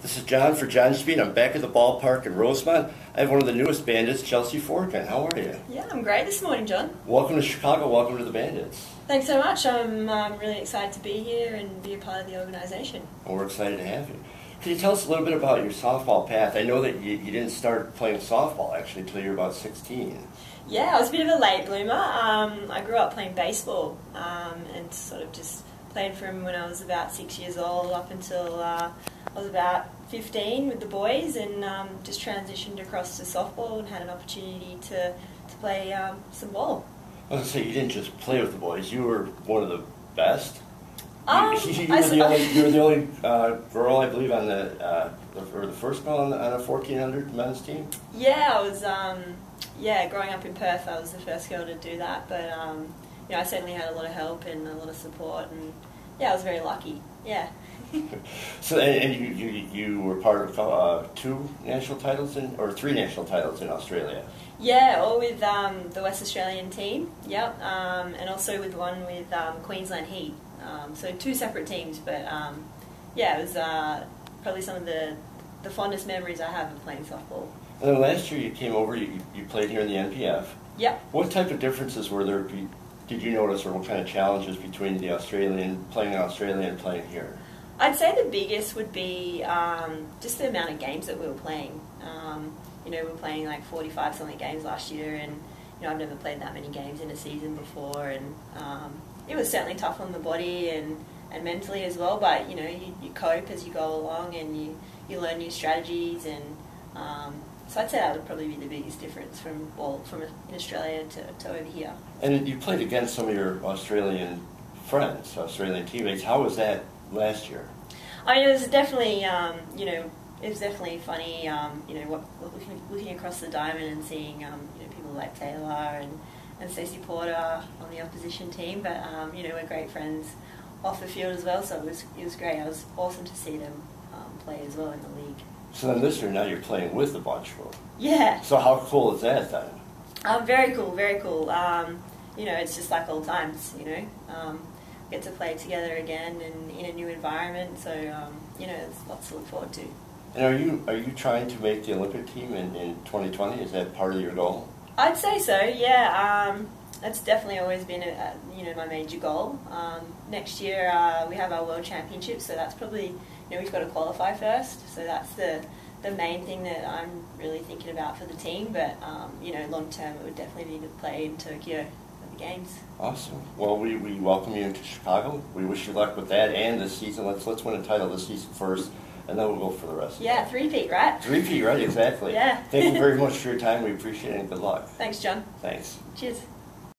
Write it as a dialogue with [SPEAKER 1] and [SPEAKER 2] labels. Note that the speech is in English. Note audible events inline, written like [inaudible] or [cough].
[SPEAKER 1] This is John for Johngy's Beat. I'm back at the ballpark in Rosemont. I have one of the newest bandits, Chelsea Forkin. How are you?
[SPEAKER 2] Yeah, I'm great this morning, John.
[SPEAKER 1] Welcome to Chicago. Welcome to the Bandits.
[SPEAKER 2] Thanks so much. I'm um, really excited to be here and be a part of the organization.
[SPEAKER 1] Well, we're excited to have you. Can you tell us a little bit about your softball path? I know that you, you didn't start playing softball actually until you were about 16.
[SPEAKER 2] Yeah, I was a bit of a late bloomer. Um, I grew up playing baseball um, and sort of just played from when I was about six years old up until uh, I was about 15 with the boys and um, just transitioned across to softball and had an opportunity to, to play um, some ball.
[SPEAKER 1] I was going to say, you didn't just play with the boys, you were one of the best.
[SPEAKER 2] Um,
[SPEAKER 1] you, [laughs] you,
[SPEAKER 2] I
[SPEAKER 1] were the [laughs] only, you were the only uh, girl, I believe, on the, uh, the, or the first girl on, the, on a 1400 men's team.
[SPEAKER 2] Yeah, I was. Um, yeah, growing up in Perth, I was the first girl to do that. But um, you know, I certainly had a lot of help and a lot of support, and yeah, I was very lucky. Yeah. [laughs]
[SPEAKER 1] So, and, and you, you, you were part of uh, two national titles in, or three national titles in Australia.
[SPEAKER 2] Yeah, all with um, the West Australian team. Yep, um, and also with one with um, Queensland Heat. Um, so two separate teams, but um, yeah, it was uh, probably some of the the fondest memories I have of playing softball.
[SPEAKER 1] And then last year you came over, you, you played here in the NPF.
[SPEAKER 2] Yep.
[SPEAKER 1] What type of differences were there, did you notice, or what kind of challenges between the Australian, playing in Australia and playing here?
[SPEAKER 2] I'd say the biggest would be um, just the amount of games that we were playing. Um, you know, we were playing like 45 something games last year, and you know, I've never played that many games in a season before, and um, it was certainly tough on the body and, and mentally as well. But you know, you, you cope as you go along, and you, you learn new strategies, and um, so I'd say that would probably be the biggest difference from well, from in Australia to, to over here.
[SPEAKER 1] And you played against some of your Australian friends, Australian teammates. How was that last year?
[SPEAKER 2] I mean, it was definitely, um, you know, it was definitely funny, um, you know, what, looking, looking across the diamond and seeing, um, you know, people like Taylor and, and Stacey Porter on the opposition team. But, um, you know, we're great friends off the field as well, so it was, it was great. It was awesome to see them um, play as well in the league.
[SPEAKER 1] So then this year, now you're playing with the bunch.
[SPEAKER 2] Yeah,
[SPEAKER 1] So how cool is that then?
[SPEAKER 2] um, very cool, very cool. Um, you know, it's just like old times, you know. Um, get to play together again and in a new environment, so, um, you know, there's lots to look forward to.
[SPEAKER 1] And are you are you trying to make the Olympic team in, in 2020? Is that part of your goal?
[SPEAKER 2] I'd say so. Yeah, um, that's definitely always been a, a, you know my major goal. Um, next year uh, we have our world championships, so that's probably you know we've got to qualify first. So that's the the main thing that I'm really thinking about for the team. But um, you know, long term it would definitely be to play in Tokyo at the games.
[SPEAKER 1] Awesome. Well, we, we welcome you into Chicago. We wish you luck with that and this season. Let's let's win a title this season first, and then we'll go for the rest.
[SPEAKER 2] Yeah, three feet, right?
[SPEAKER 1] Three P, right? Exactly. [laughs]
[SPEAKER 2] Yeah.
[SPEAKER 1] Thank you very [laughs] much for your time. We appreciate it and good luck.
[SPEAKER 2] Thanks, John.
[SPEAKER 1] Thanks.
[SPEAKER 2] Cheers.